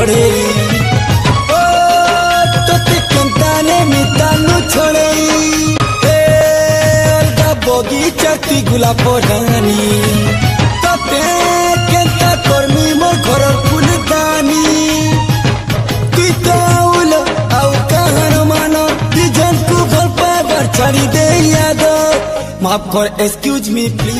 ଛଡ଼େ ଓ ତୋତେ କେନ୍ତାନେ ମିତାନୁ ଛଡ଼େ ଏ ଅଲଗା ବଗିଚା ତୁଇ ଗୋଲାପ ରାନୀ ତତେ କେନ୍ତା କର୍ମି ମୋ ଘରର ফুলদানি তুই তো আউল আউ কাহার মান দুজনকু ভালো পাবার ছাড়ি দে ইয়াদ মাফ কর এক্সকিউজ মি প্লিজ